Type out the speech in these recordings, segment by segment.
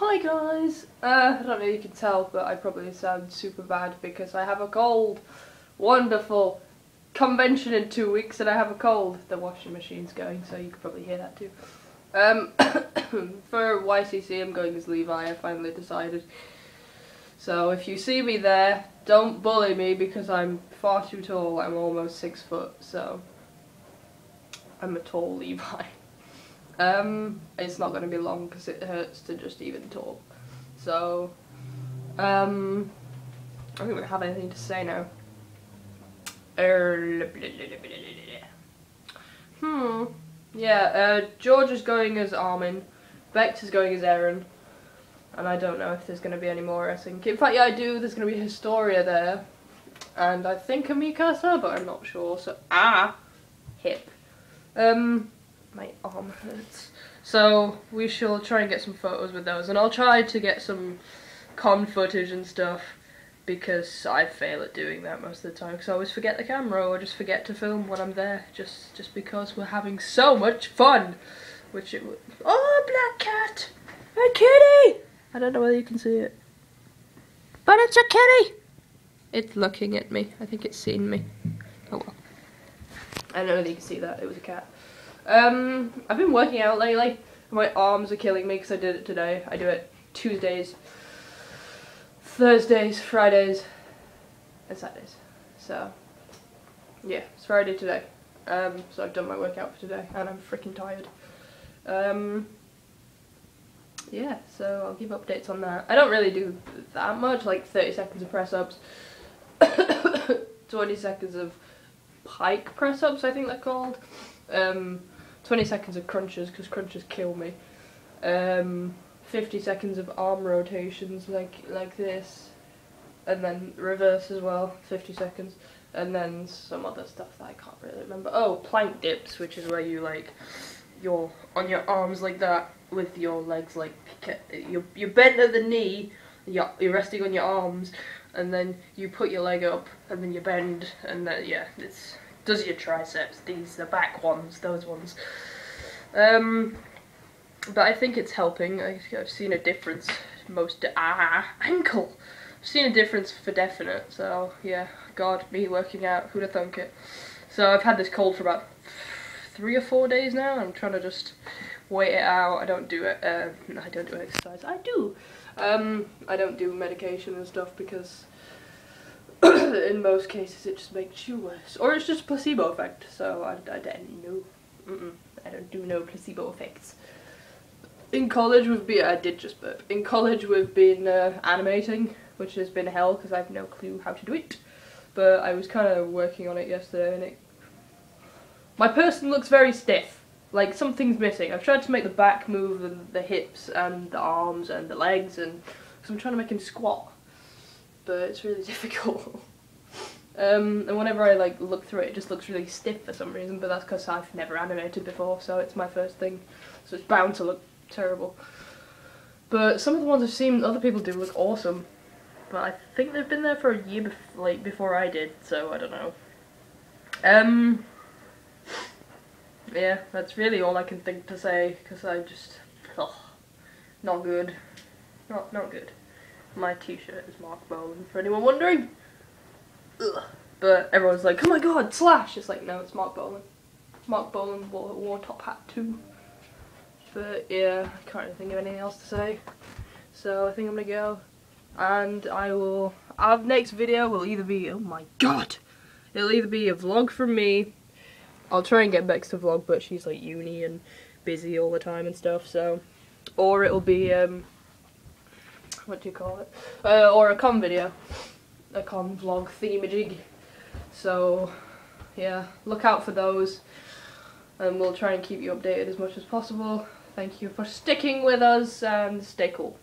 Hi guys! Uh, I don't know if you can tell, but I probably sound super bad because I have a cold. Wonderful! Convention in two weeks and I have a cold. The washing machine's going, so you could probably hear that too. Um, for YCC I'm going as Levi, I finally decided. So if you see me there, don't bully me because I'm far too tall. I'm almost six foot, so I'm a tall Levi. Um, it's not going to be long because it hurts to just even talk. So, um, I don't have anything to say now. Hmm. Yeah, uh, George is going as Armin, Bex is going as Eren, and I don't know if there's going to be any more, I think. In fact, yeah, I do, there's going to be Historia there, and I think a Mikasa, but I'm not sure, so, ah, hip. Um, my arm hurts. So we shall try and get some photos with those, and I'll try to get some con footage and stuff because I fail at doing that most of the time because I always forget the camera or just forget to film when I'm there just just because we're having so much fun which it would oh black cat! A kitty! I don't know whether you can see it. But it's a kitty! It's looking at me. I think it's seen me. Oh well. I don't know whether you can see that. It was a cat um, I've been working out lately. My arms are killing me because I did it today. I do it Tuesdays, Thursdays, Fridays, and Saturdays. So, yeah, it's Friday today. Um, so I've done my workout for today and I'm freaking tired. Um, yeah, so I'll give updates on that. I don't really do that much, like 30 seconds of press ups, 20 seconds of pike press ups, I think they're called. Um, 20 seconds of crunches because crunches kill me. Um, 50 seconds of arm rotations like like this, and then reverse as well, 50 seconds, and then some other stuff that I can't really remember. Oh, plank dips, which is where you like you're on your arms like that with your legs like you you bend at the knee, you're, you're resting on your arms, and then you put your leg up, and then you bend, and then yeah, it's does your triceps, these, the back ones, those ones. Um, but I think it's helping. I, have seen a difference. Most ah ankle. I've seen a difference for definite. So yeah, God, me working out. Who'd have thunk it? So I've had this cold for about three or four days now. I'm trying to just wait it out. I don't do it. Uh, I don't do exercise. I do. Um, I don't do medication and stuff because in most cases it just makes you worse. Or it's just placebo effect, so I, I don't know. Mm -mm, I don't do no placebo effects. In college we've been, I did just burp, in college we've been uh, animating, which has been hell because I have no clue how to do it. But I was kind of working on it yesterday and it, my person looks very stiff. Like something's missing. I've tried to make the back move and the hips and the arms and the legs and, because I'm trying to make him squat but it's really difficult. um, and whenever I like look through it, it just looks really stiff for some reason, but that's because I've never animated before, so it's my first thing, so it's bound to look terrible. But some of the ones I've seen other people do look awesome, but I think they've been there for a year bef like before I did, so I don't know. Um, yeah, that's really all I can think to say, because I just, ugh, not good, not, not good. My t-shirt is Marc Bolan, for anyone wondering. Ugh. But everyone's like, oh my god, Slash! It's like, no, it's Marc Bolan. Marc Bolan wore, wore top hat too. But yeah, I can't really think of anything else to say. So I think I'm gonna go. And I will, our next video will either be, oh my god! It'll either be a vlog from me. I'll try and get Bex to vlog, but she's like uni and busy all the time and stuff, so. Or it'll be, um, what do you call it? Uh, or a con video. A con vlog thingamajig. So, yeah, look out for those. And we'll try and keep you updated as much as possible. Thank you for sticking with us and stay cool.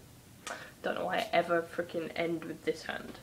Don't know why I ever freaking end with this hand.